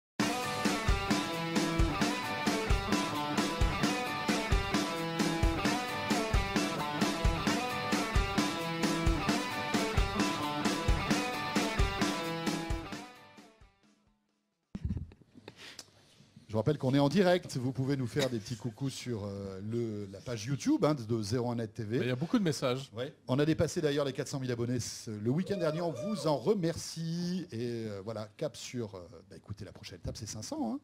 Rappelle qu'on est en direct. Vous pouvez nous faire des petits coucous sur euh, le, la page YouTube hein, de 01net TV. Il y a beaucoup de messages. Ouais. On a dépassé d'ailleurs les 400 000 abonnés le week-end dernier. On vous en remercie. Et euh, voilà, cap sur. euh, bah, écoutez, la prochaine étape, c'est 500. hein.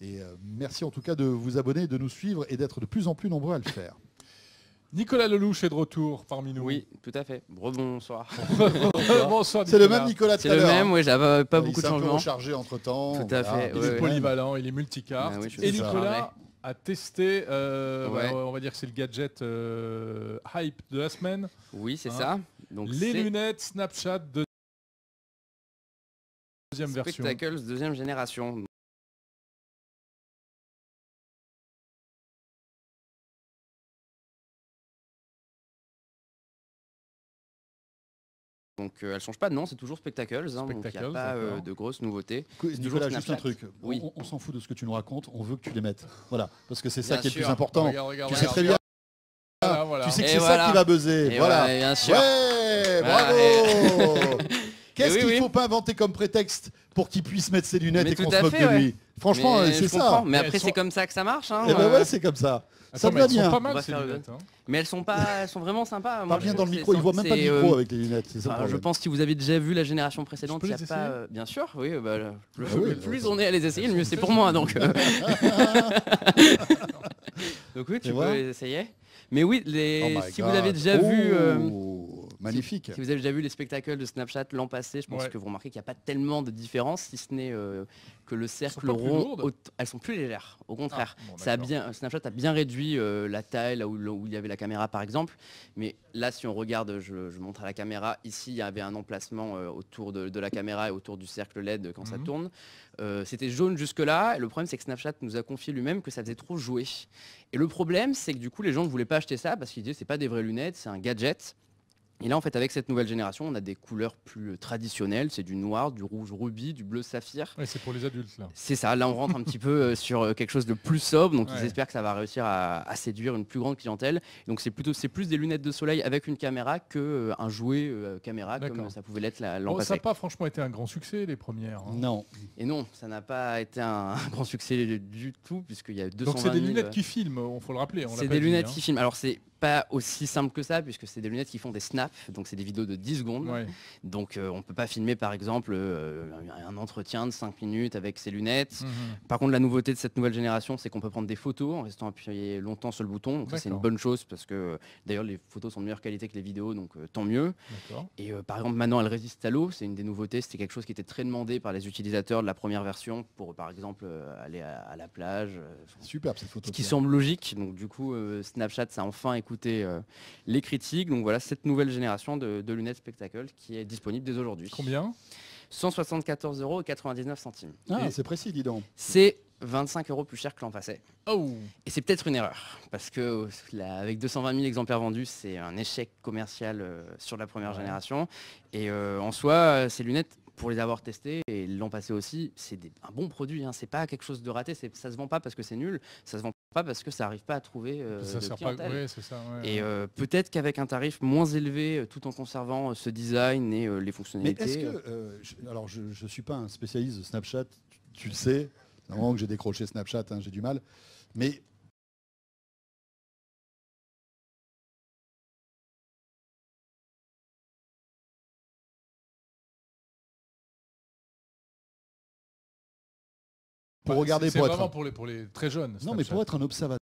Et merci en tout cas de vous abonner, de nous suivre et d'être de plus en plus nombreux à le faire. Nicolas Lelouch est de retour parmi nous. Oui, tout à fait. Rebonsoir. Bonsoir C'est le même Nicolas tout C'est le même, hein. oui, j'avais pas Il beaucoup de s'est un peu changements. rechargé entre temps. Tout à fait, Il ouais, est ouais. polyvalent, il est multicarte. Ah oui, et. Nicolas a testé, euh, Ouais. bah, on va dire que c'est le gadget euh, hype de la semaine. Oui, c'est Hein ça. Donc les lunettes Snapchat de deuxième version. Spectacles deuxième génération. Donc euh, elles changent pas de nom, c'est toujours Spectacles, hein, donc il n'y a pas euh, de grosses nouveautés. Nicolas, juste un truc. Oui. On, on s'en fout de ce que tu nous racontes. On veut que tu les mettes. Voilà. Parce que c'est ça Bien qui est le plus important. Regarde, regarde, Tu sais très bien. Voilà, voilà. Tu sais que c'est voilà. ça qui va buzzer. Et voilà. voilà, bien sûr. Ouais, Ah, bravo. Qu'est-ce oui, qu'il oui. faut pas inventer comme prétexte pour qu'il puisse mettre ses lunettes Mais et qu'on tout se à moque fait, de ouais. lui Franchement, Mais euh, c'est ça. comprends. Mais Mais après c'est comme ça que ça marche. hein, Eh ben ouais, c'est comme ça. Attends, ça va elles sont bien. pas On mal ces lunettes. hein. Mais elles sont pas, elles sont vraiment sympas. Moi, bien dans le micro. Il voit même pas le micro euh, avec les lunettes. C'est ça je pense que si vous avez déjà vu la génération précédente, il y a pas. euh, bien sûr, oui. bah, le, le- Ah oui, le plus on est à les essayer, le mieux c'est pour moi. Donc, euh, donc oui, tu peux les essayer. Mais oui, les, Oh si vous avez déjà vu. Magnifique. Si vous avez déjà vu les spectacles de Snapchat l'an passé, je pense Ouais. que vous remarquez qu'il n'y a pas tellement de différence, si ce n'est euh, que le cercle rond, elles sont plus légères. Au contraire, Ah, bon, ça a d'accord. bien, Snapchat a bien réduit euh, la taille là où, là où il y avait la caméra par exemple. Mais là, si on regarde, je, je montre à la caméra, ici il y avait un emplacement euh, autour de, de la caméra et autour du cercle LED quand ça Mhm. tourne. C'était jaune jusque-là. Le problème, c'est que Snapchat nous a confié lui-même que ça faisait trop jouer. Et le problème, c'est que du coup, les gens ne voulaient pas acheter ça parce qu'ils disaient c'est pas des vraies lunettes, c'est un gadget. Et là, en fait, avec cette nouvelle génération, on a des couleurs plus euh, traditionnelles. C'est du noir, du rouge rubis, du bleu saphir. Ouais, c'est pour les adultes là. C'est ça. Là, on rentre un petit peu euh, sur euh, quelque chose de plus sobre. Donc, Ouais. ils espèrent que ça va réussir à, à séduire une plus grande clientèle. Donc, c'est plutôt, c'est plus des lunettes de soleil avec une caméra que euh, un jouet euh, caméra comme ça pouvait l'être la- l'an Bon, ça passé. n'a pas franchement été un grand succès les premières. hein. Non. Et non, ça n'a pas été un grand succès du tout puisqu'il y a 220 Donc c'est des 000, lunettes qui filment, on faut le rappeler. C'est des dit, lunettes hein. qui filment. Alors c'est pas aussi simple que ça puisque c'est des lunettes qui font des snaps. snap, donc c'est des vidéos de 10 secondes. Ouais. Donc euh, on ne peut pas filmer par exemple euh, un entretien de 5 minutes avec ses lunettes. Mhm. Par contre la nouveauté de cette nouvelle génération c'est qu'on peut prendre des photos en restant appuyé longtemps sur le bouton. Donc ça c'est une bonne chose parce que d'ailleurs les photos sont de meilleure qualité que les vidéos donc euh, tant mieux. Et par exemple maintenant elle résiste à l'eau, c'est une des nouveautés, c'était quelque chose qui était très demandé par les utilisateurs de la première version pour par exemple aller à, à la plage. Superbe cette photo. ce qui semble logique. Donc du coup, Snapchat a enfin écouté euh, les critiques. Donc voilà, cette nouvelle génération de, de lunettes spectacle qui est disponible dès aujourd'hui. Combien? 174,99 euros. centimes. Ah, c'est précis, dis donc. C'est 25 euros plus cher que l'an passé. Oh Et c'est peut-être une erreur, parce que euh, là, avec 220 000 exemplaires vendus, c'est un échec commercial euh, sur la première Ouais. génération. Et euh, en soi, euh, ces lunettes, pour les avoir testées, et l'an passé aussi, c'est un bon produit. Hein. C'est pas quelque chose de raté. c'est- Ça se vend pas parce que c'est nul. Ça se vend pas parce que ça arrive pas à trouver euh, Ça de sert pas. Ouais, c'est ça. ouais, Et ouais. euh, peut-être qu'avec un tarif moins élevé, euh, tout en conservant ce design et euh, les Mais fonctionnalités. est-ce que, euh, je- alors je ne suis pas un spécialiste de Snapchat, tu, tu le sais, c'est un moment que j'ai décroché Snapchat, hein, j'ai du mal, mais pour Ouais, regarder, c'est- être vraiment pour les, pour les très jeunes. non mais pour être un observateur.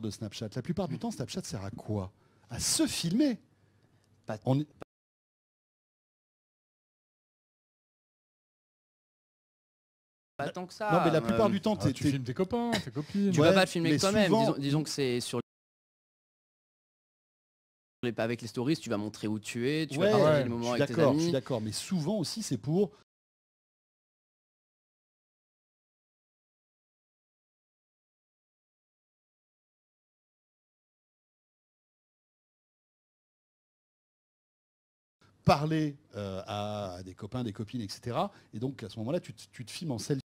De Snapchat. La plupart du temps, Snapchat sert à quoi? À se filmer. Pas- On Pas tant que ça. non, mais la plupart euh, du temps, Ah, tu filmes tes copains, tes copines. Tu Ouais, vas pas filmer toi-même. souvent- Disons, disons que c'est sur les- avec les stories, tu vas montrer où tu es, tu Ouais, vas partager ouais, le je moment suis avec tes d'accord, je suis amis. d'accord, mais souvent aussi c'est pour parler euh, à des copains, des copines, etc. Et donc à ce moment-là, tu, te- tu te filmes en selfie.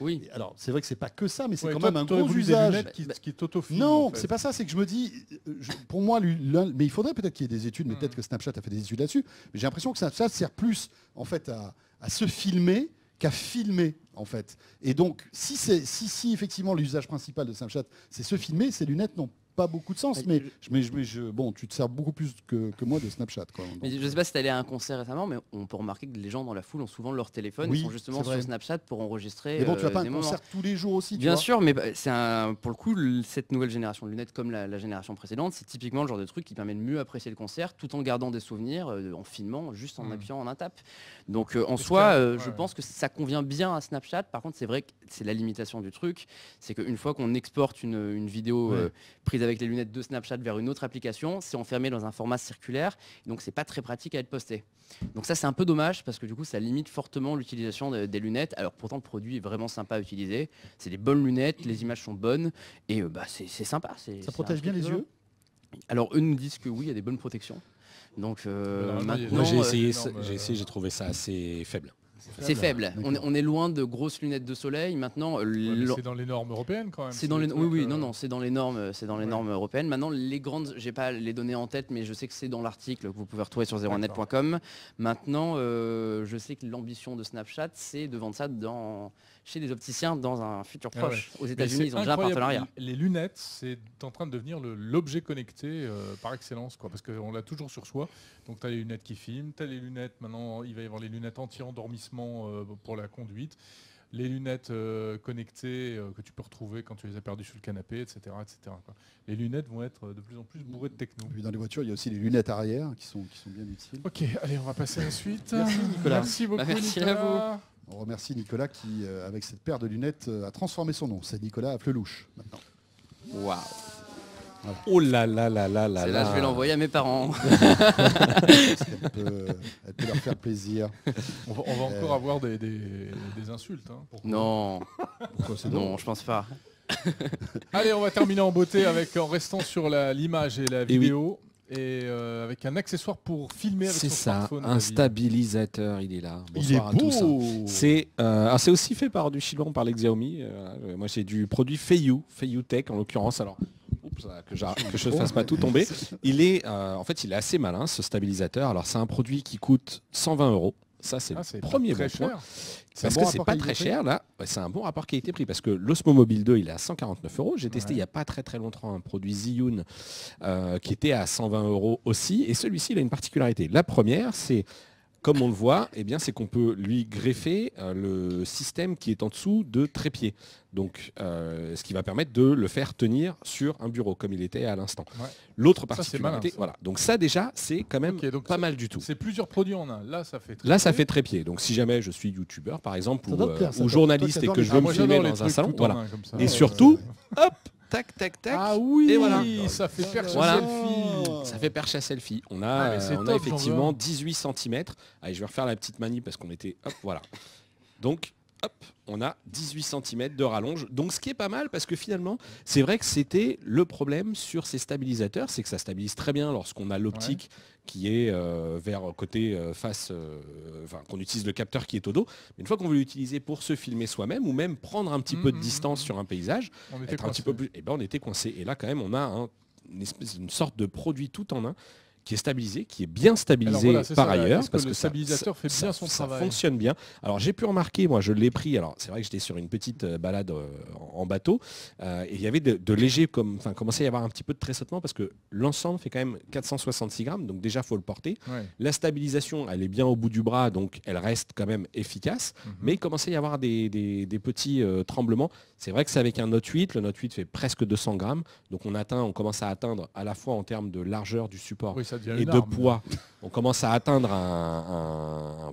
Oui. Et Alors c'est vrai que c'est pas que ça, mais c'est Ouais, quand toi, même un gros usage. lunettes qui, Bah, qui Non, en fait. c'est pas ça, c'est que je me dis, euh, je- pour moi, mais il faudrait peut-être qu'il y ait des études, mais Hmm. peut-être que Snapchat a fait des études là-dessus, mais j'ai l'impression que Snapchat sert plus en fait à, à se filmer qu'à filmer en fait. Et donc, si, c'est, si, si effectivement l'usage principal de Snapchat, c'est se filmer, ces lunettes n'ont pas beaucoup de sens. Ouais, Mais, je- mais, je- mais je- bon, tu te sers beaucoup plus que, que moi de Snapchat. Quoi. Donc, Mais je sais pas si tu allé à un concert récemment, mais on peut remarquer que les gens dans la foule ont souvent leur téléphone, Oui, ils sont justement sur. Snapchat pour enregistrer. mais bon, tu vas euh, pas un moments. concert tous les jours aussi. Bien sûr, mais bah, c'est un, pour le coup, cette nouvelle génération de lunettes, comme la, la génération précédente, c'est typiquement le genre de truc qui permet de mieux apprécier le concert tout en gardant des souvenirs, euh, en filmant, juste en Mm. appuyant en un tap. Donc euh, en soi, euh, ouais, je pense que ça convient bien à Snapchat. Par contre, c'est vrai que c'est la limitation du truc. C'est qu'une fois qu'on exporte une, une vidéo euh, prise avec les lunettes de Snapchat vers une autre application, c'est enfermé dans un format circulaire. Donc c'est pas très pratique à être posté. Donc ça c'est un peu dommage parce que du coup ça limite fortement l'utilisation de- des lunettes. Alors pourtant le produit est vraiment sympa à utiliser. C'est des bonnes lunettes, les images sont bonnes et euh, bah, c'est sympa. Ça protège bien les yeux? Alors eux nous disent que oui, il y a des bonnes protections. Donc euh, maintenant, Moi j'ai essayé, euh, ça- énorme, j'ai essayé, j'ai trouvé ça assez faible. C'est faible. On est, D'accord. on est loin de grosses lunettes de soleil. Maintenant, Ouais, c'est dans les normes européennes quand même. C'est dans les oui oui euh, non non c'est dans les normes euh, c'est dans les Ouais. normes européennes. Maintenant les grandes j'ai pas les données en tête mais je sais que c'est dans l'article que vous pouvez retrouver sur zeronet.com. Maintenant euh, je sais que l'ambition de Snapchat c'est de vendre ça dans chez des opticiens dans un futur Ah proche. Aux États-Unis ils ont déjà un partenariat. Les lunettes, c'est en train de devenir l'objet connecté euh, par excellence, quoi, parce qu'on l'a toujours sur soi. Donc tu as les lunettes qui filment, tu as les lunettes, maintenant il va y avoir les lunettes anti-endormissement euh, pour la conduite, les lunettes euh, connectées euh, que tu peux retrouver quand tu les as perdues sur le canapé, etc. etc. quoi. Les lunettes vont être de plus en plus bourrées de techno. Et puis dans les voitures, il y a aussi les lunettes arrière qui sont, qui sont bien utiles. Ok, allez, on va passer à la suite. Merci, Nicolas. Merci beaucoup. Bah, merci à Nicolas. On remercie Nicolas qui, euh, avec cette paire de lunettes, euh, a transformé son nom. C'est Nicolas Afflelouche maintenant. Waouh. Oh là là là là là C'est là je vais l'envoyer à mes parents. Elle peut, elle peut leur faire plaisir. On va, on va encore Euh. avoir des, des- des insultes. hein, pour- non Pourquoi c'est non je pense pas. Allez, on va terminer en beauté avec en restant sur la- l'image et la oui. vidéo et, euh, avec un accessoire pour filmer avec C'est son ça, smartphone. un stabilisateur, il est là. Il est Bonsoir à tous. hein. beau C'est euh, alors, c'est aussi fait par du chinois, on parlait de Xiaomi. euh, moi j'ai du produit Feiyu, Feiyu Tech en l'occurrence. Alors que, je ne fasse pas tout tomber. Il est euh, en fait il est assez malin ce stabilisateur. Alors c'est un produit qui coûte 120 euros. Ça c'est Ah, le pas premier bon point. Parce bon que c'est pas très cher là, Ouais, c'est un bon rapport qualité-prix parce que l'Osmo Mobile 2 il est à 149 euros. J'ai testé il n'y a pas très très longtemps un produit Zhiyun euh, qui était à 120 euros aussi et celui-ci il a une particularité. La première c'est comme on le voit, eh bien, c'est qu'on peut lui greffer euh, le système qui est en dessous de trépied. Donc, euh, ce qui va permettre de le faire tenir sur un bureau, comme il était à l'instant. Ouais. L'autre malin, particularité, ça. voilà. Donc ça déjà, c'est quand même donc pas mal du tout. C'est plusieurs produits en un. Là, ça fait. très Là, ça fait trépied. Donc, si jamais je suis youtubeur, par exemple, ou, euh, plaire, ou journaliste et que je Ah, veux moi, me filmer dans un salon, voilà. un comme ça. Et Ouais, surtout, ouais. hop, tac, tac, tac. Ah oui, Et voilà. ça fait perche Voilà. selfie. Ça fait perche à selfie. On a, Ah, on a top, effectivement un. 18 cm. Allez, je vais refaire la petite manie parce qu'on était... Hop, voilà. Donc, on a 18 cm de rallonge. Donc, ce qui est pas mal parce que finalement, c'est vrai que c'était le problème sur ces stabilisateurs, c'est que ça stabilise très bien lorsqu'on a l'optique qui est euh, vers côté euh, face, euh, enfin, qu'on utilise le capteur qui est au dos. Mais une fois qu'on veut l'utiliser pour se filmer soi-même ou même prendre un petit peu de Mhm, distance mhm. sur un paysage, On était être un petit peu plus. Et ben on était coincé. Et là quand même on a un- une, espèce, une sorte de produit tout en un qui est stabilisé, qui est bien stabilisé voilà, par ça, ailleurs. Est-ce que parce le stabilisateur ça- fait bien son ça travail fonctionne bien. Alors j'ai pu remarquer, moi je l'ai pris, alors c'est vrai que j'étais sur une petite euh, balade euh, en bateau, euh, et il y avait de, de légers, comme, enfin commençait à y avoir un petit peu de tressautement parce que l'ensemble fait quand même 466 grammes, donc déjà faut le porter. Ouais. La stabilisation, elle est bien au bout du bras, donc elle reste quand même efficace. Mhm. Mais il commençait à y avoir des, des- des petits euh, tremblements. C'est vrai que c'est avec un Note 8. Le Note 8 fait presque 200 grammes. Donc on atteint, on commence à atteindre à la fois en termes de largeur du support Oui, ça et de arme. poids. On commence à atteindre un, un-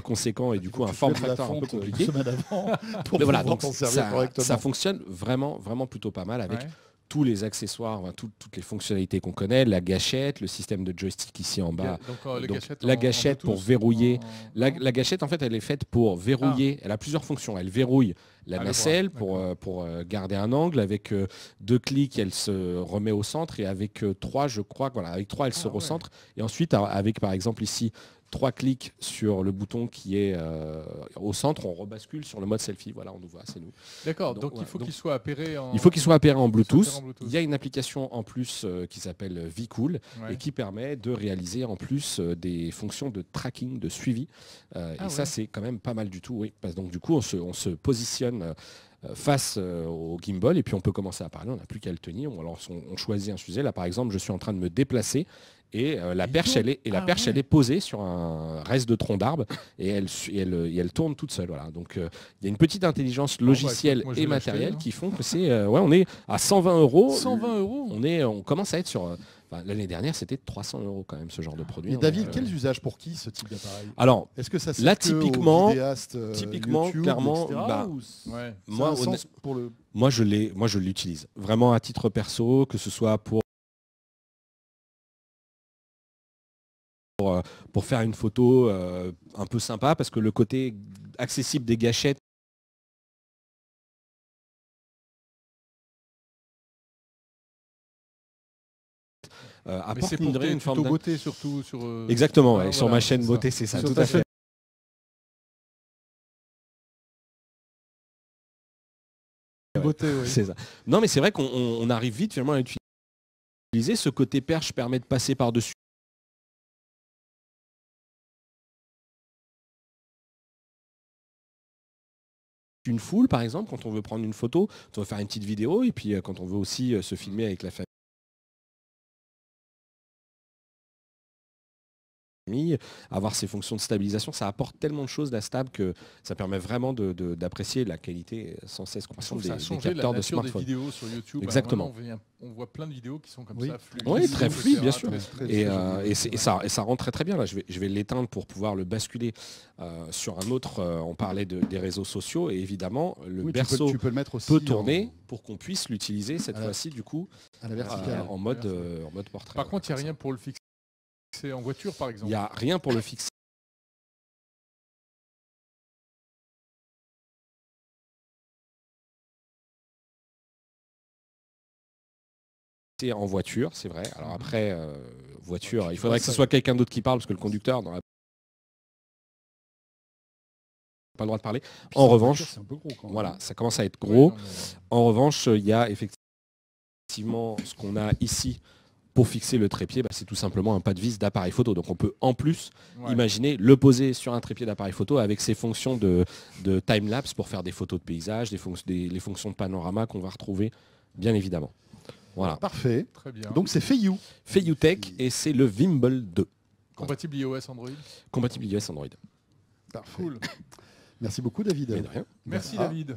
conséquent et du coup un Tu form fais de la factor un peu une compliqué. pour Mais voilà, donc ça, fonctionne vraiment, vraiment plutôt pas mal avec Ouais. tous les accessoires, enfin, tout- toutes les fonctionnalités qu'on connaît, la gâchette, le système de joystick ici en bas, Donc, euh, donc, la en- en gâchette pour verrouiller, en- La, gâchette, en fait, elle est faite pour verrouiller. Elle a plusieurs fonctions. Elle verrouille la le nacelle bras, pour, euh, pour euh, garder un angle. Avec euh, deux clics, elle se remet au centre. Et avec trois, je crois, voilà, avec trois, elle se Ah, ouais. recentre. Et ensuite, avec par exemple ici trois clics sur le bouton qui est euh, au centre, on rebascule sur le mode selfie. Voilà, on nous voit, c'est nous. D'accord, Donc, donc, il faut qu'il soit appairé en. Il faut qu'il soit appairé en Bluetooth. appairé en Bluetooth. Il y a une application en plus euh, qui s'appelle VCool Ouais. et qui permet de réaliser en plus euh, des fonctions de tracking, de suivi. Euh, Ah et ça, c'est quand même pas mal du tout. Oui, parce que donc du coup, on se, on se positionne. face au gimbal et puis on peut commencer à parler, on n'a plus qu'à le tenir. Alors on, on choisit un sujet. Là par exemple, je suis en train de me déplacer et euh, la perche, elle est, et la Ah perche, ouais. elle est posée sur un reste de tronc d'arbre et elle, et elle, et elle tourne toute seule. Voilà. Donc euh, il y a une petite intelligence bah, logicielle et matérielle hein. qui font que c'est, euh, ouais, on est à 120 euros. 120 euros On est, on commence à être sur. euh, enfin, L'année dernière, c'était 300 euros quand même ce genre de produit. Et David, euh, quels usages pour qui ce type d'appareil? Alors Est-ce que ça sert Là, que aux typiquement- euh, typiquement, YouTube, clairement, etc., bah, ou Ouais. moi, un honnêt- sens pour le moi je l'ai, moi je l'utilise vraiment à titre perso, que ce soit pour pour, faire une photo euh, un peu sympa parce que le côté accessible des gâchettes euh, apporte pour tes une forme beauté surtout sur. euh, Exactement, Ah, ouais, sur ma chaîne beauté, c'est ça, tout à fait. Ouais. beauté, oui. C'est ça. Non, mais c'est vrai qu'on on- on arrive vite finalement à utiliser ce côté perche permet de passer par-dessus. Foule, par exemple, quand on veut prendre une photo, on veut faire une petite vidéo, et puis euh, quand on veut aussi euh, se filmer avec la famille. Avoir ces fonctions de stabilisation, ça apporte tellement de choses la stable que ça permet vraiment de- de- d'apprécier la qualité sans cesse croissante des, ça a des la capteurs de nature des smartphone. vidéos sur YouTube. Exactement. On, voit plein de vidéos qui sont comme Oui. ça, fluides. Oui, très etc., fluide, bien sûr. très- Très- Et, euh, ça, et ça rend très très bien. Là, je vais, je vais l'éteindre pour pouvoir le basculer euh, sur un autre. euh, on parlait de- des réseaux sociaux et évidemment le Oui, tu, peux, berceau tu peux le mettre aussi peut en- tourner pour qu'on puisse l'utiliser cette fois-ci du coup à la euh, verticale. en mode euh, en mode portrait. Par contre, il n'y a rien pour le fixer en voiture, par Il exemple. n'y a rien pour le fixer. en voiture, c'est vrai. Alors après, euh, voiture, il faudrait que ce soit quelqu'un d'autre qui parle parce que le conducteur n'aurait pas le droit de parler. En c'est revanche, voiture, c'est un peu gros quand même. Voilà, ça commence à être Ouais, gros. non, mais- En revanche, il y a effectivement ce qu'on a ici pour fixer le trépied, bah, c'est tout simplement un pas de vis d'appareil photo. Donc on peut en plus ouais. imaginer le poser sur un trépied d'appareil photo avec ses fonctions de, de time-lapse pour faire des photos de paysage, des, fonc- des- les fonctions de panorama qu'on va retrouver bien évidemment. Voilà. Parfait. Très bien. Donc c'est Feiyu. Feiyutech et c'est le Vimble 2, compatible iOS, Android. compatible iOS Android. Parfait. Cool. Merci beaucoup David. Rien. Merci Voilà. David.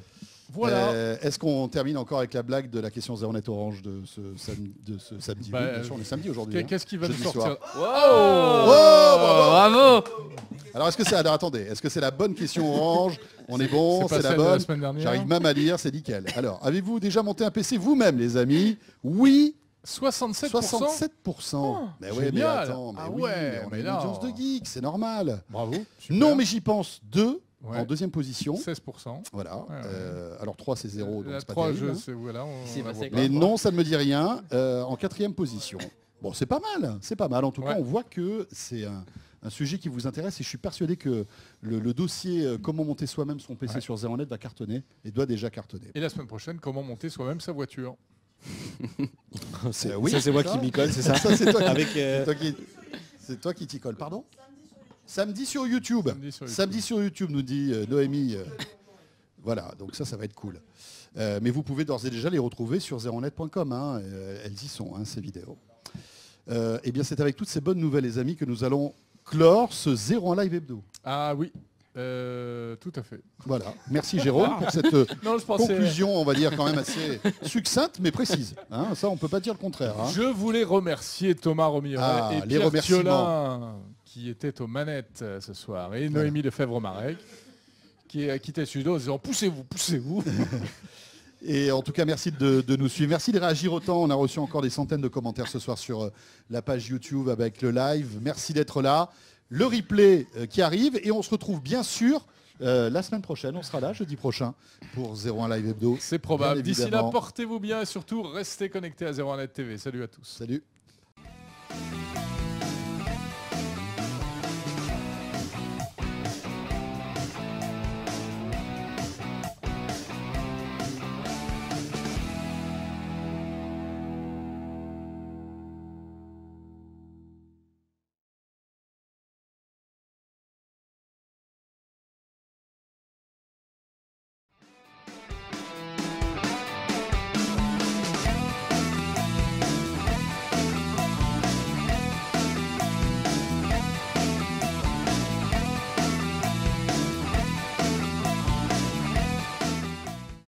Voilà. Euh, Est-ce qu'on termine encore avec la blague de la question Zéro Net Orange de ce, sam- de ce samedi Bah, Oui, bien sûr, on est samedi aujourd'hui. Qu'est- hein. Qu'est-ce qui va nous sortir soir. Oh, bravo Alors est-ce que c'est alors, attendez, est-ce que c'est la bonne question Orange On est bon, C'est la bonne. J'arrive même à lire, c'est nickel. Alors, avez-vous déjà monté un PC vous-même, les amis Oui, 67%, 67%. mais ouais, mais attends, mais Ah oui, ouais, mais on a mais une là, audience de geeks, c'est normal. Bravo. super. Non, mais j'y pense. Deux Ouais. en deuxième position. 16%. Voilà. Ouais, ouais. Euh, alors 3 c'est 0, donc La c'est pas 3, terrible, je hein. voilà, on, on pas. Les non, ça ne me dit rien. Euh, en quatrième position. Bon, c'est pas mal, c'est pas mal. En tout Ouais. cas, on voit que c'est un, un sujet qui vous intéresse et je suis persuadé que le, le dossier euh, comment monter soi-même son PC Ouais. sur Zeronet va cartonner et doit déjà cartonner. Et la semaine prochaine, comment monter soi-même sa voiture? C'est- Euh, oui, ça c'est moi ça. qui m'y colle, c'est ça Ça, c'est toi, qui- Avec, euh, c'est toi qui, c'est toi qui t'y colle. Pardon? Samedi sur YouTube. Samedi sur YouTube. Samedi sur YouTube, nous dit euh, Noémie. euh, voilà, donc ça, ça va être cool. Euh, mais vous pouvez d'ores et déjà les retrouver sur zeronet.com. hein, elles y sont, hein, ces vidéos. Euh, eh bien, c'est avec toutes ces bonnes nouvelles, les amis, que nous allons clore ce Zéro en live hebdo. Ah oui, euh, tout à fait. Voilà. Merci Jérôme pour cette Non, conclusion, on va dire quand même assez succincte mais précise. hein. ça, on peut pas dire le contraire. hein. Je voulais remercier Thomas Romiret Ah, et les Pierre remerciements. Thiolin, qui étaient aux manettes euh, ce soir, et Noémie Lefebvre-Marek, qui a quitté le studio en disant poussez-vous, poussez-vous. Et en tout cas, merci de, de nous suivre. Merci de réagir autant. On a reçu encore des centaines de commentaires ce soir sur euh, la page YouTube avec le live. Merci d'être là. Le replay euh, qui arrive. Et on se retrouve bien sûr euh, la semaine prochaine. On sera là jeudi prochain pour 01 Live Hebdo. C'est probable. D'ici là, portez-vous bien et surtout restez connectés à 01net TV. Salut à tous. Salut.